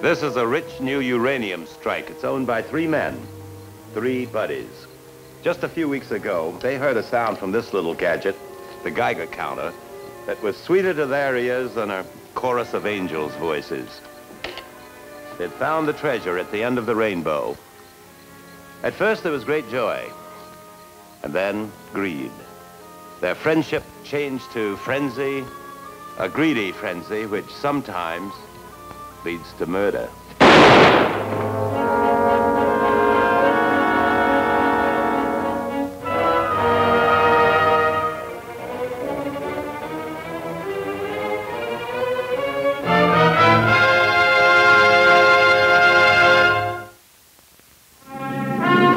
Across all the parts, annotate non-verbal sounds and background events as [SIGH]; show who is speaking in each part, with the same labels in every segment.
Speaker 1: This is a rich new uranium strike. It's owned by three men, three buddies. Just a few weeks ago, they heard a sound from this little gadget, the Geiger counter, that was sweeter to their ears than a chorus of angels' voices. They'd found the treasure at the end of the rainbow. At first, there was great joy, and then greed. Their friendship changed to frenzy, a greedy frenzy, which sometimes leads to murder.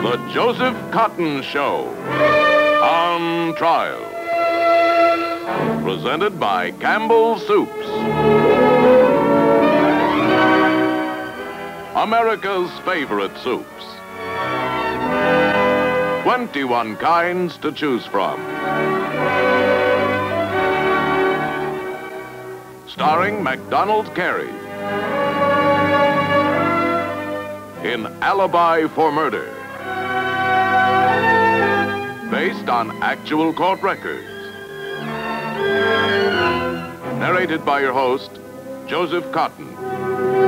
Speaker 2: The Joseph Cotten Show. On trial. Presented by Campbell Soups. America's favorite soups. 21 kinds to choose from. Starring Macdonald Carey. In Alibi for Murder. Based on actual court records. Narrated by your host, Joseph
Speaker 3: Cotten.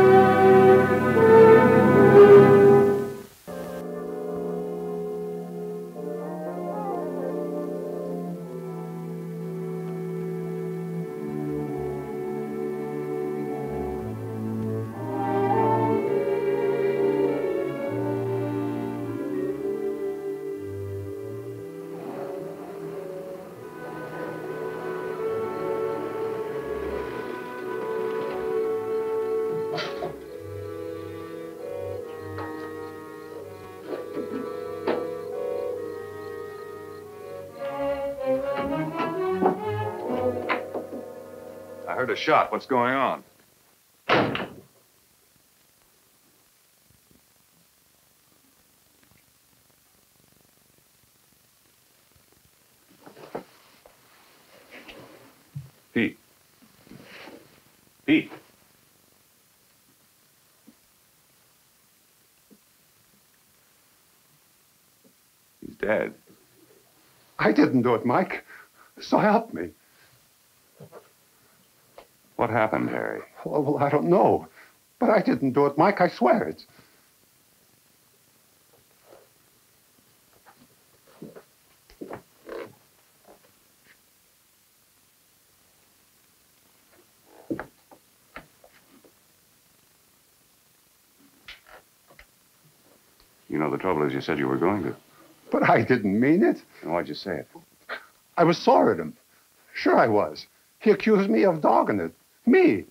Speaker 3: Heard a shot. What's going on? Pete. Pete. He's dead.
Speaker 4: I didn't do it, Mike. So help me.
Speaker 3: What happened, Harry?
Speaker 4: Well, well, I don't know. But I didn't do it, Mike. I swear it.
Speaker 3: You know, the trouble is you said you were going to.
Speaker 4: But I didn't mean it.
Speaker 3: Why'd you say it?
Speaker 4: I was sore at him. Sure I was. He accused me of dogging it. Me.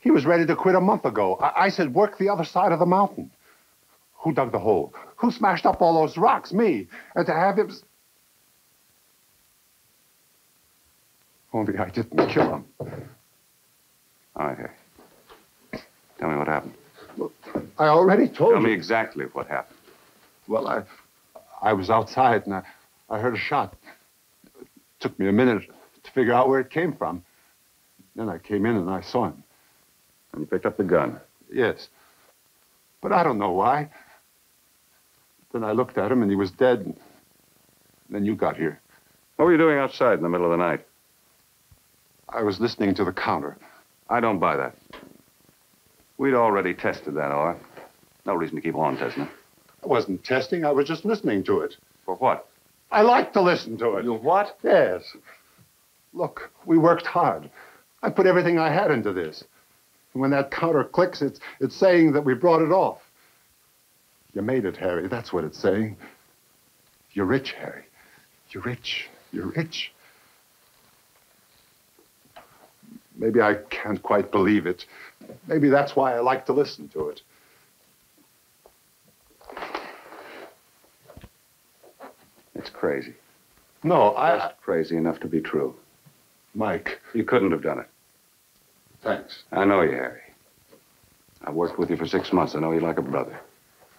Speaker 4: He was ready to quit a month ago. I, I said, work the other side of the mountain. Who dug the hole? Who smashed up all those rocks? Me. And to have him... Only I didn't kill him.
Speaker 3: All right, Harry. Tell me what happened.
Speaker 4: I already told
Speaker 3: Tell
Speaker 4: you.
Speaker 3: Tell me exactly what happened.
Speaker 4: Well, I, I was outside and I, I heard a shot. It took me a minute to figure out where it came from. Then I came in and I saw him.
Speaker 3: And you picked up the gun.
Speaker 4: Yes. But I don't know why. Then I looked at him and he was dead. And then you got here.
Speaker 3: What were you doing outside in the middle of the night?
Speaker 4: I was listening to the counter.
Speaker 3: I don't buy that. We'd already tested that ore. No reason to keep on testing it.
Speaker 4: I wasn't testing, I was just listening to it.
Speaker 3: For what?
Speaker 4: I like to listen to it.
Speaker 3: You what?
Speaker 4: Yes. Look, we worked hard. I put everything I had into this. And when that counter clicks, it's, it's saying that we brought it off. You made it, Harry. That's what it's saying. You're rich, Harry. You're rich. You're rich. Maybe I can't quite believe it. Maybe that's why I like to listen to it.
Speaker 3: It's crazy.
Speaker 4: No, I.
Speaker 3: Just crazy enough to be true.
Speaker 4: Mike,
Speaker 3: You couldn't have done it.
Speaker 4: thanks.
Speaker 3: I know you, Harry. I've worked with you for six months. I know you like a brother.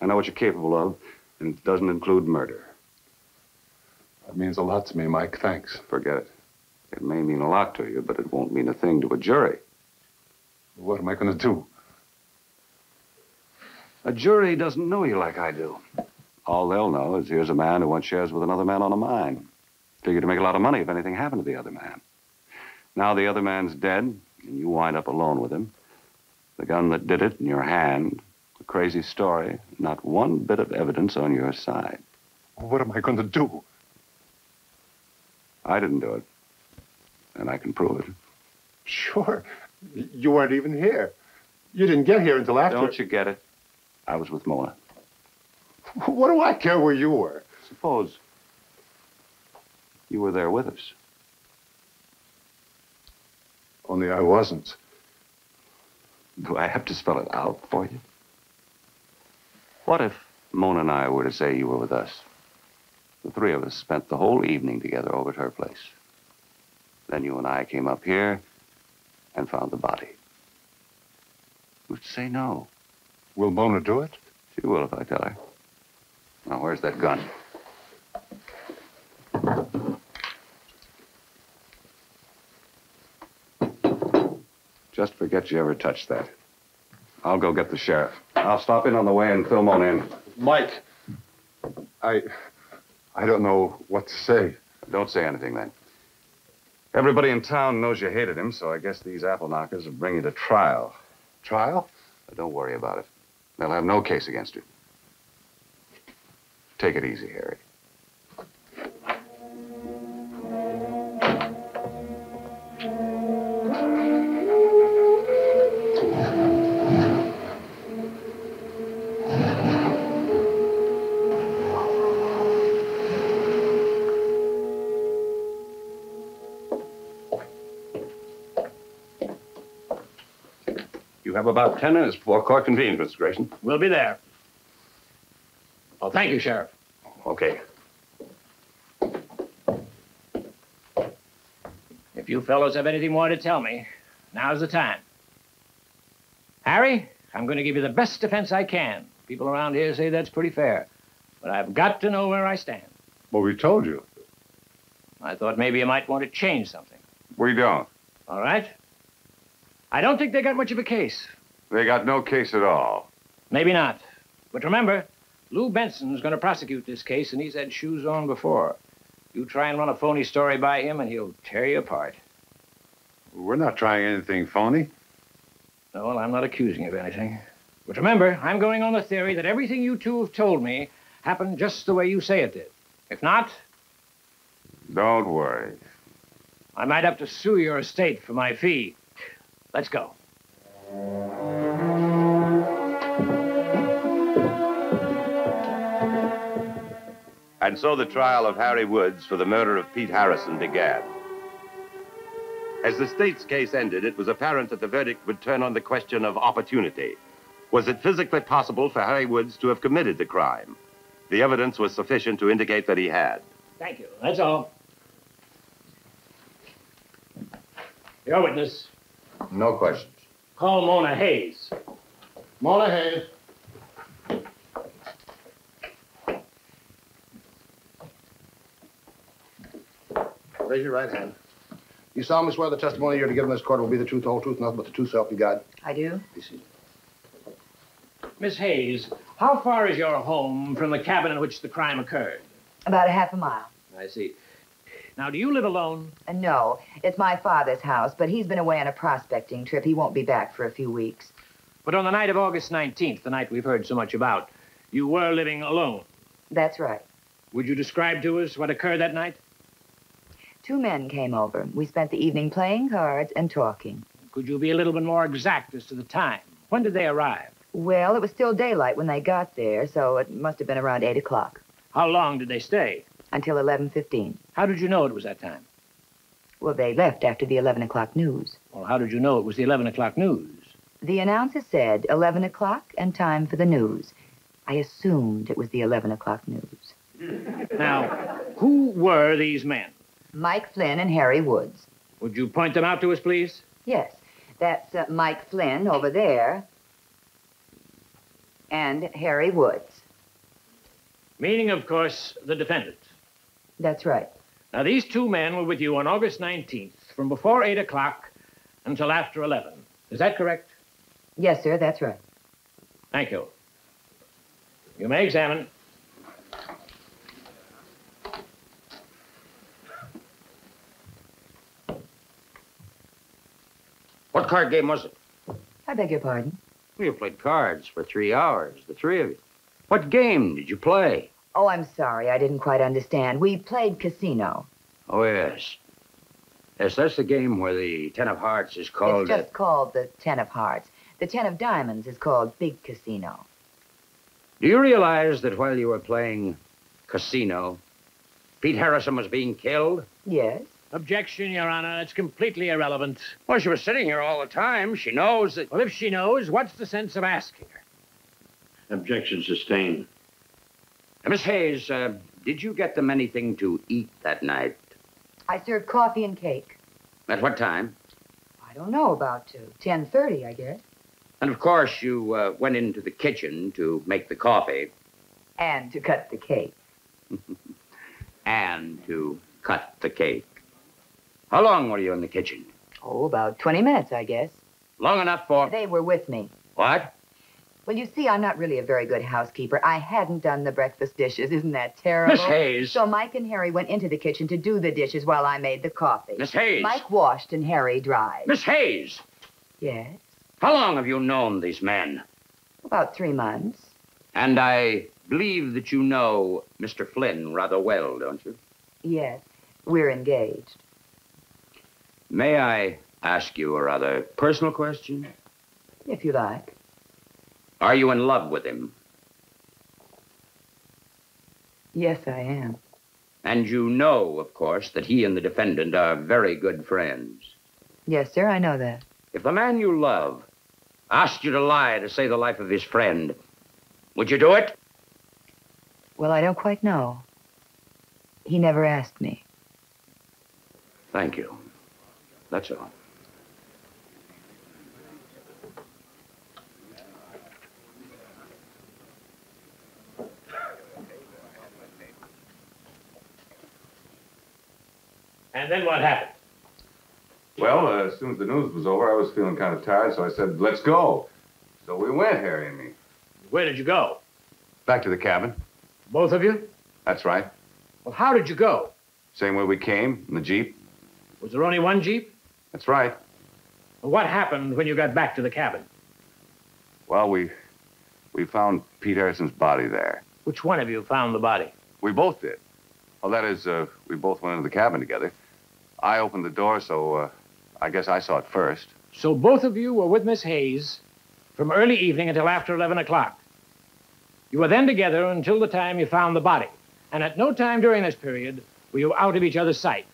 Speaker 3: I know what you're capable of, and it doesn't include murder.
Speaker 4: That means a lot to me, Mike. Thanks.
Speaker 3: Forget it. It may mean a lot to you, but it won't mean a thing to a jury.
Speaker 4: What am I going to do?
Speaker 3: A jury doesn't know you like I do. All they'll know is here's a man who wants shares with another man on a mine. Figured to make a lot of money if anything happened to the other man. Now the other man's dead, and you wind up alone with him. The gun that did it in your hand. A crazy story. Not one bit of evidence on your side.
Speaker 4: What am I going to do?
Speaker 3: I didn't do it. And I can prove it.
Speaker 4: Sure. You weren't even here. You didn't get here until after.
Speaker 3: Don't you get it? I was with Mona.
Speaker 4: What do I care where you were?
Speaker 3: Suppose you were there with us.
Speaker 4: Only I wasn't.
Speaker 3: Do I have to spell it out for you? What if Mona and I were to say you were with us? The three of us spent the whole evening together over at her place. Then you and I came up here and found the body. Who'd say no?
Speaker 4: Will Mona do it?
Speaker 3: She will if I tell her. Now, where's that gun? Just forget you ever touched that. I'll go get the sheriff. I'll stop in on the way and fill Mona in.
Speaker 4: Mike. I. I don't know what to say.
Speaker 3: Don't say anything then. Everybody in town knows you hated him, so I guess these apple knockers will bring you to trial.
Speaker 4: Trial?
Speaker 3: But don't worry about it. They'll have no case against you. Take it easy, Harry.
Speaker 1: About 10 minutes before court convenes, Mr. Grayson.
Speaker 5: We'll be there. Oh, thank you, Sheriff.
Speaker 1: Okay.
Speaker 5: If you fellows have anything more to tell me, now's the time. Harry, I'm going to give you the best defense I can. People around here say that's pretty fair. But I've got to know where I stand.
Speaker 4: Well, we told you.
Speaker 5: I thought maybe you might want to change something.
Speaker 3: We don't.
Speaker 5: All right? I don't think they got much of a case.
Speaker 3: They got no case at all.
Speaker 5: Maybe not. But remember, Lou Benson's going to prosecute this case, and he's had shoes on before. You try and run a phony story by him, and he'll tear you apart.
Speaker 4: We're not trying anything phony.
Speaker 5: No, well, I'm not accusing you of anything. But remember, I'm going on the theory that everything you two have told me happened just the way you say it did. If not,
Speaker 3: Don't worry.
Speaker 5: I might have to sue your estate for my fee. Let's go.
Speaker 1: And so the trial of Harry Woods for the murder of Pete Harrison began. As the state's case ended, it was apparent that the verdict would turn on the question of opportunity. Was it physically possible for Harry Woods to have committed the crime? The evidence was sufficient to indicate that he had.
Speaker 5: Thank you. That's all. Your witness.
Speaker 3: No questions.
Speaker 5: Call Mona Hayes.
Speaker 4: Mona Hayes.
Speaker 6: Raise your right hand. You solemnly swear the testimony you're to give in this court will be the truth, the whole truth, nothing but the true self you got.
Speaker 7: I do.
Speaker 6: Be seated.
Speaker 5: Miss Hayes, how far is your home from the cabin in which the crime occurred?
Speaker 7: About a half a mile.
Speaker 5: I see. Now, do you live alone?
Speaker 7: Uh, no, it's my father's house, but he's been away on a prospecting trip. He won't be back for a few weeks.
Speaker 5: But on the night of August 19th, the night we've heard so much about, you were living alone.
Speaker 7: That's right.
Speaker 5: Would you describe to us what occurred that night?
Speaker 7: Two men came over. We spent the evening playing cards and talking.
Speaker 5: Could you be a little bit more exact as to the time? When did they arrive?
Speaker 7: Well, it was still daylight when they got there, so it must have been around 8 o'clock
Speaker 5: How long did they stay?
Speaker 7: Until 11.15.
Speaker 5: How did you know it was that time?
Speaker 7: Well, they left after the 11 o'clock news.
Speaker 5: Well, how did you know it was the 11 o'clock news?
Speaker 7: The announcer said 11 o'clock and time for the news. I assumed it was the 11 o'clock news.
Speaker 5: Now, who were these men?
Speaker 7: Mike Flynn and Harry Woods.
Speaker 5: Would you point them out to us, please?
Speaker 7: Yes, that's uh, Mike Flynn over there. And Harry Woods.
Speaker 5: Meaning, of course, the defendant.
Speaker 7: That's right.
Speaker 5: Now, these two men were with you on August 19th from before 8 o'clock until after 11. Is that correct?
Speaker 7: Yes, sir, that's right.
Speaker 5: Thank you. You may examine.
Speaker 8: What card game was it?
Speaker 7: I beg your pardon.
Speaker 8: We you played cards for three hours, the three of you. What game did you play?
Speaker 7: Oh, I'm sorry. I didn't quite understand. We played casino.
Speaker 8: Oh, yes. Yes, that's the game where the Ten of Hearts is called.
Speaker 7: it's just called the Ten of Hearts. The Ten of Diamonds is called Big Casino.
Speaker 8: Do you realize that while you were playing casino, Pete Harrison was being killed?
Speaker 7: Yes.
Speaker 5: Objection, Your Honor. That's completely irrelevant.
Speaker 8: Well, she was sitting here all the time. She knows that.
Speaker 5: Well, if she knows, what's the sense of asking her?
Speaker 9: Objection sustained.
Speaker 8: Uh, Miss Hayes, uh, did you get them anything to eat that night?
Speaker 7: I served coffee and cake.
Speaker 8: At what time?
Speaker 7: I don't know about two. Ten thirty, I guess.
Speaker 8: And of course, you uh, went into the kitchen to make the coffee
Speaker 7: And to cut the cake. [LAUGHS]
Speaker 8: and to cut the cake. How long were you in the kitchen?
Speaker 7: Oh, about twenty minutes, I guess.
Speaker 8: Long enough for.
Speaker 7: They were with me.
Speaker 8: What?
Speaker 7: Well, you see, I'm not really a very good housekeeper. I hadn't done the breakfast dishes. Isn't that terrible?
Speaker 8: Miss Hayes.
Speaker 7: So Mike and Harry went into the kitchen to do the dishes while I made the coffee.
Speaker 8: Miss Hayes.
Speaker 7: Mike washed and Harry dried.
Speaker 8: Miss Hayes,
Speaker 7: Yes.
Speaker 8: how long have you known these men?
Speaker 7: About three months.
Speaker 8: And I believe that you know Mr. Flynn rather well, don't you?
Speaker 7: Yes. We're engaged.
Speaker 8: May I ask you a rather personal question?
Speaker 7: If you like.
Speaker 8: Are you in love with him?
Speaker 7: Yes, I am.
Speaker 8: And you know, of course, that he and the defendant are very good friends.
Speaker 7: Yes, sir, I know that.
Speaker 8: If the man you love asked you to lie to save the life of his friend, would you do it?
Speaker 7: Well, I don't quite know. He never asked me.
Speaker 8: Thank you. That's all.
Speaker 5: Then what happened?
Speaker 3: Well, uh, as soon as the news was over, I was feeling kind of tired, so I said, let's go. So we went, Harry and me.
Speaker 5: Where did you go?
Speaker 3: Back to the cabin.
Speaker 5: Both of you?
Speaker 3: That's right.
Speaker 5: Well, how did you go?
Speaker 3: Same way we came, in the Jeep.
Speaker 5: Was there only one Jeep?
Speaker 3: That's right.
Speaker 5: Well, what happened when you got back to the cabin?
Speaker 3: Well, we we found Pete Harrison's body there.
Speaker 5: Which one of you found the body?
Speaker 3: We both did. Well, that is, uh, we both went into the cabin together. I opened the door, so uh, I guess I saw it first.
Speaker 5: So both of you were with Miss Hayes from early evening until after 11 o'clock. You were then together until the time you found the body. And at no time during this period were you out of each other's sight.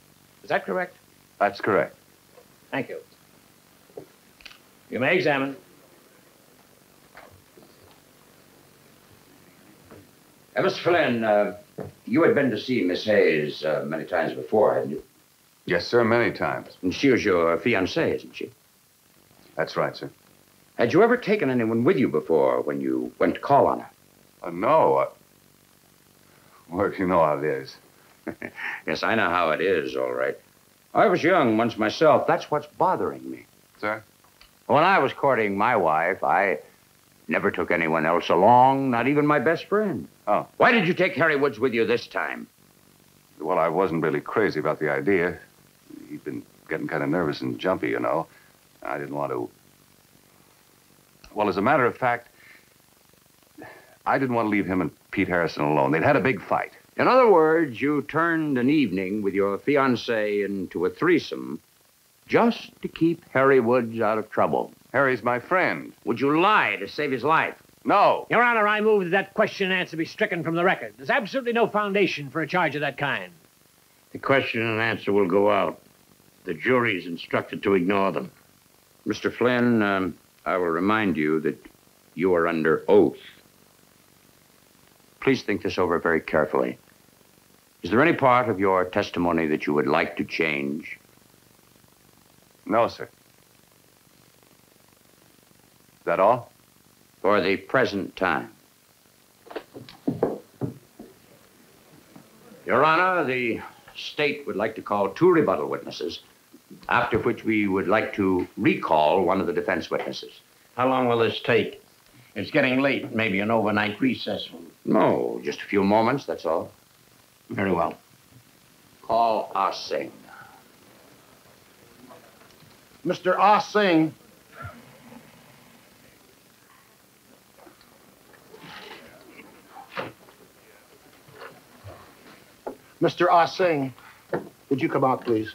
Speaker 5: Is that correct?
Speaker 3: That's correct.
Speaker 5: Thank you. You may examine.
Speaker 8: Uh, Mr. Flynn, uh, you had been to see Miss Hayes uh, many times before, hadn't you?
Speaker 3: Yes, sir, many times.
Speaker 8: And she was your fiancée, isn't she?
Speaker 3: That's right, sir.
Speaker 8: Had you ever taken anyone with you before when you went to call on her?
Speaker 3: Uh, no. Uh, well, you know how it is. [LAUGHS]
Speaker 8: yes, I know how it is, all right. I was young once myself. That's what's bothering me.
Speaker 3: Sir?
Speaker 8: When I was courting my wife, I never took anyone else along, not even my best friend.
Speaker 3: Oh.
Speaker 8: Why did you take Harry Woods with you this time?
Speaker 3: Well, I wasn't really crazy about the idea. He'd been getting kind of nervous and jumpy, you know. I didn't want to. Well, as a matter of fact, I didn't want to leave him and Pete Harrison alone. They'd had a big fight.
Speaker 8: In other words, you turned an evening with your fiancée into a threesome just to keep Harry Woods out of trouble.
Speaker 3: Harry's my friend.
Speaker 8: Would you lie to save his life?
Speaker 3: No.
Speaker 5: Your Honor, I move that that question and answer be stricken from the record. There's absolutely no foundation for a charge of that kind.
Speaker 9: The question and answer will go out. The jury is instructed to ignore them.
Speaker 8: Mr. Flynn, um, I will remind you that you are under oath. Please think this over very carefully. Is there any part of your testimony that you would like to change?
Speaker 3: No, sir. Is that all?
Speaker 8: For the present time. Your Honor, the state would like to call two rebuttal witnesses, after which we would like to recall one of the defense witnesses.
Speaker 9: How long will this take? It's getting late. Maybe an overnight recess.
Speaker 8: No, just a few moments, that's all.
Speaker 9: Very well.
Speaker 8: Call Ah Sing.
Speaker 6: Mr. Ah Sing. Mr. Ah Sing, would you come out, please?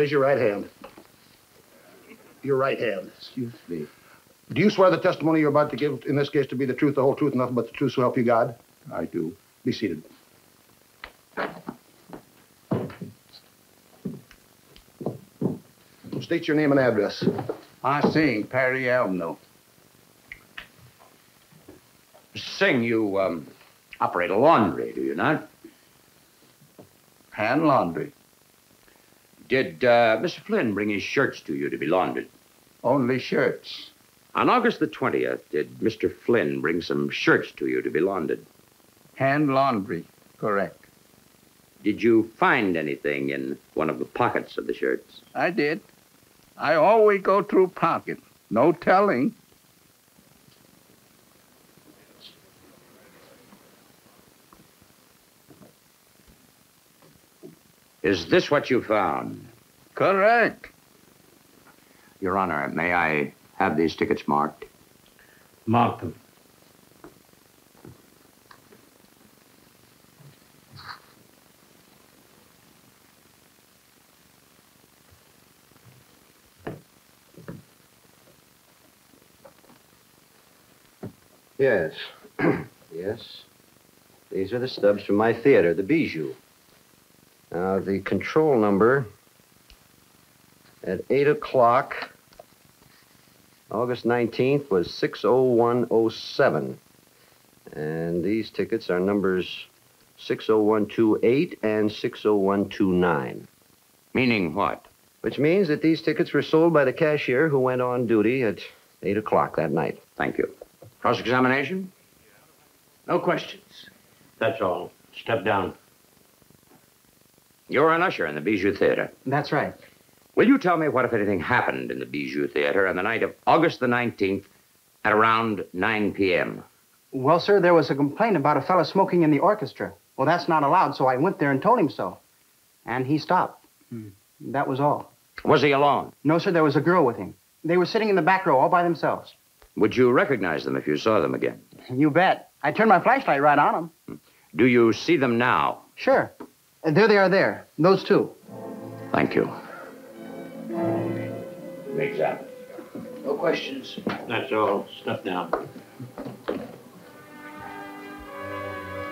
Speaker 6: Raise your right hand. Your right hand.
Speaker 9: Excuse me.
Speaker 6: Do you swear the testimony you're about to give in this case to be the truth, the whole truth, and nothing but the truth, so help you God?
Speaker 9: I do.
Speaker 6: Be seated. State your name and address.
Speaker 9: I sing Perry Avenue.
Speaker 8: Sing, you um, operate a laundry, do you not?
Speaker 9: Hand laundry.
Speaker 8: Did uh, Mr. Flynn bring his shirts to you to be laundered?
Speaker 9: Only shirts.
Speaker 8: On August the 20th, did Mr. Flynn bring some shirts to you to be laundered?
Speaker 9: Hand laundry. Correct.
Speaker 8: Did you find anything in one of the pockets of the shirts?
Speaker 9: I did. I always go through pocket. No telling.
Speaker 8: Is this what you found?
Speaker 9: Correct.
Speaker 8: Your Honor, may I have these tickets marked?
Speaker 5: Mark them.
Speaker 10: Yes. [CLEARS THROAT] yes. These are the stubs from my theater, the Bijou. Now, the control number at 8 o'clock, August 19th, was 60107. And these tickets are numbers 60128 and 60129.
Speaker 8: Meaning what?
Speaker 10: Which means that these tickets were sold by the cashier who went on duty at 8 o'clock that night.
Speaker 8: Thank you. Cross examination?
Speaker 9: No questions. That's all. Step down.
Speaker 8: You're an usher in the Bijou Theater.
Speaker 11: That's right.
Speaker 8: Will you tell me what, if anything, happened in the Bijou Theater on the night of August the 19th at around 9 p.m.?
Speaker 11: Well, sir, there was a complaint about a fellow smoking in the orchestra. Well, that's not allowed, so I went there and told him so. And he stopped. Hmm. That was all.
Speaker 8: Was he alone?
Speaker 11: No, sir, there was a girl with him. They were sitting in the back row all by themselves.
Speaker 8: Would you recognize them if you saw them again?
Speaker 11: You bet. I turned my flashlight right on them.
Speaker 8: Do you see them now?
Speaker 11: Sure. And there they are there. Those two.
Speaker 8: Thank you.
Speaker 9: Examine. No questions. That's all. Step down.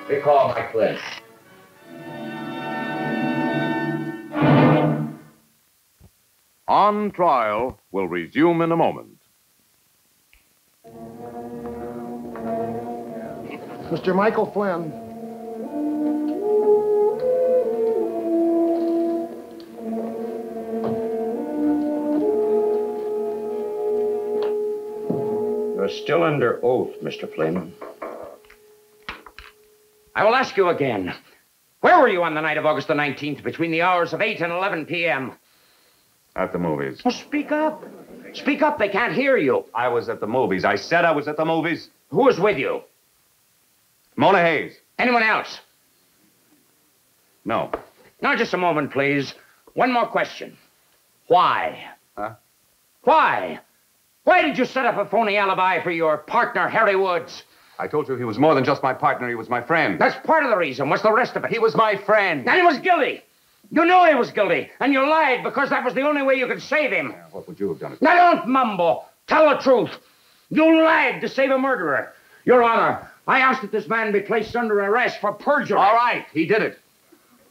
Speaker 8: Recall Mike Flynn.
Speaker 2: On trial will resume in a moment.
Speaker 6: Mr. Michael Flynn.
Speaker 8: You're still under oath, Mr. Flynn. I will ask you again. Where were you on the night of August the 19th between the hours of 8 and 11 p.m.?
Speaker 3: At the movies.
Speaker 8: Well, speak up. Speak up. They can't hear you.
Speaker 3: I was at the movies. I said I was at the movies.
Speaker 8: Who was with you?
Speaker 3: Mona Hayes.
Speaker 8: Anyone else?
Speaker 3: No.
Speaker 8: Now, just a moment, please. One more question. Why?
Speaker 3: Huh?
Speaker 8: Why? Why did you set up a phony alibi for your partner, Harry Woods?
Speaker 3: I told you he was more than just my partner. He was my friend.
Speaker 8: That's part of the reason. What's the rest of it?
Speaker 3: He was my friend.
Speaker 8: And he was guilty. You knew he was guilty, and you lied because that was the only way you could save him.
Speaker 3: What would you have done?
Speaker 8: Now, don't mumble. Tell the truth. You lied to save a murderer. Your Honor, I asked that this man be placed under arrest for perjury.
Speaker 3: All right, he did it.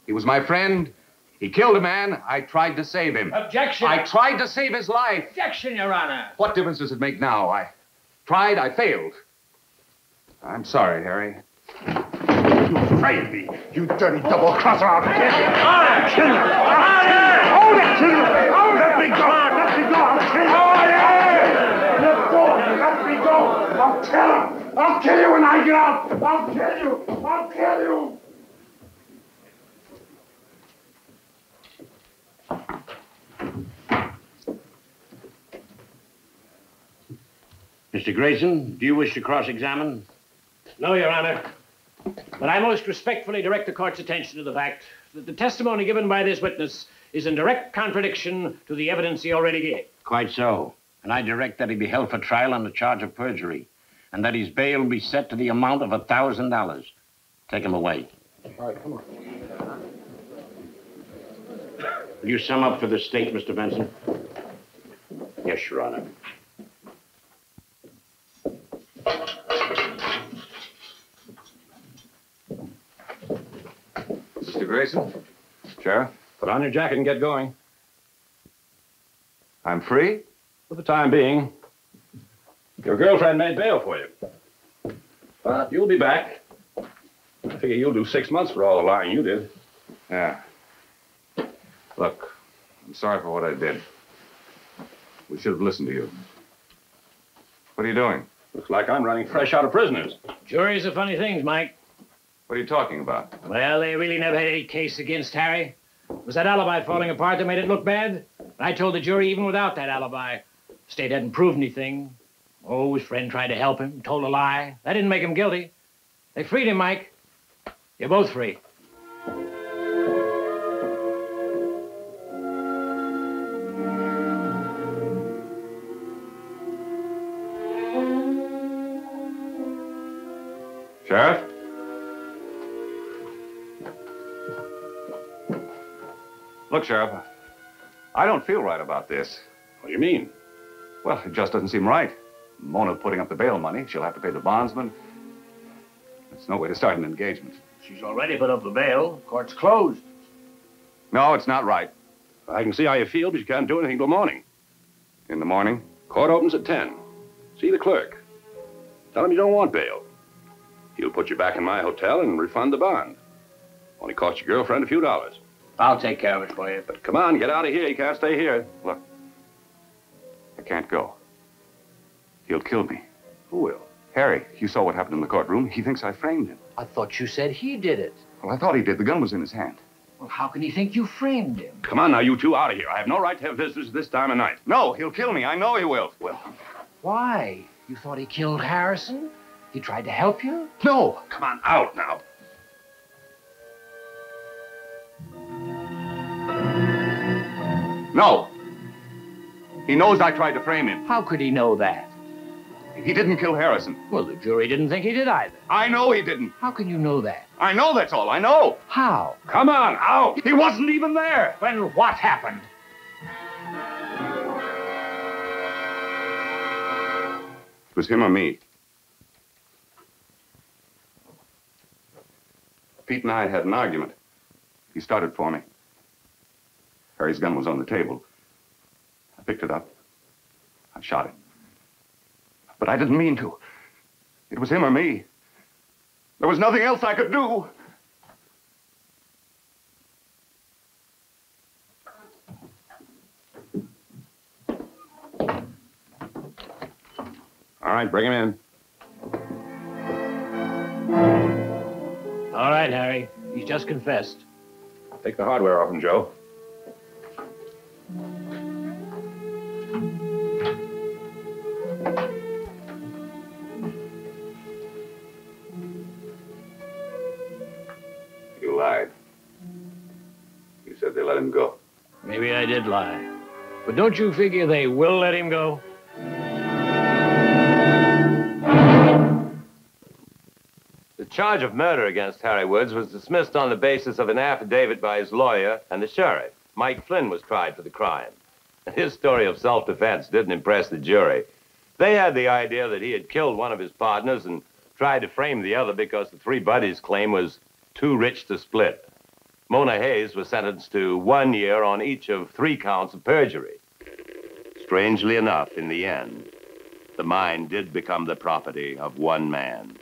Speaker 3: He was my friend. He killed a man. I tried to save him.
Speaker 5: Objection.
Speaker 3: I tried to save his life.
Speaker 5: Objection, Your Honor.
Speaker 3: What difference does it make now? I tried, I failed. I'm sorry, Harry.
Speaker 4: You betrayed me. You dirty double-crosser. I'll kill you. I'll kill you. I'll Hold it, kill you. Let me go. Let me go. I'll kill you. Let go. Let me go. I'll kill him! I'll kill you when I get out! I'll kill you! I'll kill you!
Speaker 9: Mr. Grayson, do you wish to cross-examine?
Speaker 5: No, Your Honor. But I most respectfully direct the court's attention to the fact that the testimony given by this witness is in direct contradiction to the evidence he already gave.
Speaker 9: Quite so. And I direct that he be held for trial on the charge of perjury, and that his bail be set to the amount of a thousand dollars. Take him away.
Speaker 6: All right, come on.
Speaker 9: Will you sum up for the state, Mr. Benson? Yes, Your Honor.
Speaker 3: Mr. Grayson? Sheriff?
Speaker 5: Put on your jacket and get going.
Speaker 3: I'm free?
Speaker 5: For the time being. Your girlfriend made bail for you. But you'll be back. I figure you'll do six months for all the lying you did.
Speaker 3: Yeah. Look, I'm sorry for what I did. We should have listened to you. What are you doing?
Speaker 5: Looks like I'm running fresh out of prisoners. Juries are funny things, Mike.
Speaker 3: What are you talking about?
Speaker 5: Well, they really never had any case against Harry. It was that alibi falling apart that made it look bad. I told the jury even without that alibi, the state hadn't proved anything. Oh, his friend tried to help him, told a lie. That didn't make him guilty. They freed him, Mike. You're both free.
Speaker 3: Sheriff? Look, Sheriff, I don't feel right about this.
Speaker 5: What do you mean?
Speaker 3: Well, it just doesn't seem right. Mona putting up the bail money. She'll have to pay the bondsman. It's no way to start an engagement.
Speaker 8: She's already put up the bail. Court's closed.
Speaker 3: No, it's not right.
Speaker 5: I can see how you feel, but you can't do anything till morning.
Speaker 3: In the morning?
Speaker 5: Court opens at 10. See the clerk. Tell him you don't want bail. He'll put you back in my hotel and refund the bond. Only cost your girlfriend a few dollars.
Speaker 8: I'll take care of it for you.
Speaker 5: But come on, get out of here. You can't stay here.
Speaker 3: Look, I can't go. He'll kill me.
Speaker 5: Who will?
Speaker 3: Harry, you saw what happened in the courtroom. He thinks I framed him.
Speaker 8: I thought you said he did it.
Speaker 3: Well, I thought he did. The gun was in his hand.
Speaker 8: Well, how can he think you framed him?
Speaker 5: Come on now, you two out of here. I have no right to have visitors this time of night.
Speaker 3: No, he'll kill me. I know he will.
Speaker 5: Well,
Speaker 8: Why? You thought he killed Harrison? He tried to help you?
Speaker 3: No.
Speaker 5: come on out now.
Speaker 3: No. He knows I tried to frame him.
Speaker 8: How could he know that?
Speaker 3: He didn't kill Harrison.
Speaker 8: Well, the jury didn't think he did either.
Speaker 3: I know he didn't.
Speaker 8: How can you know that?
Speaker 3: I know that's all. I know.
Speaker 8: How?
Speaker 5: Come on, out.
Speaker 3: He wasn't even there.
Speaker 5: Then what happened?
Speaker 3: It was him or me. Pete and I had an argument. He started for me. Harry's gun was on the table. I picked it up. I shot him. But I didn't mean to. It was him or me. There was nothing else I could do.
Speaker 5: All right, bring him in. All right, Harry. He's just confessed. Take the hardware off him, Joe.
Speaker 3: You lied. You said they let him go.
Speaker 5: Maybe I did lie. But don't you figure they will let him go?
Speaker 1: Charge of murder against Harry Woods was dismissed on the basis of an affidavit by his lawyer and the sheriff. Mike Flynn was tried for the crime. [LAUGHS] His story of self-defense didn't impress the jury. They had the idea that he had killed one of his partners and tried to frame the other because the three buddies' claim was too rich to split. Mona Hayes was sentenced to one year on each of three counts of perjury. Strangely enough, in the end, the mine did become the property of one man.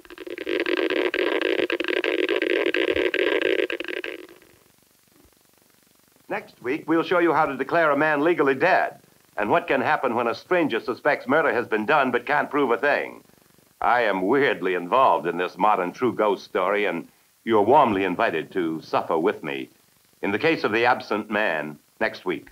Speaker 1: Next week, we'll show you how to declare a man legally dead and what can happen when a stranger suspects murder has been done but can't prove a thing. I am weirdly involved in this modern true ghost story, and you're warmly invited to suffer with me in the case of the absent man next week.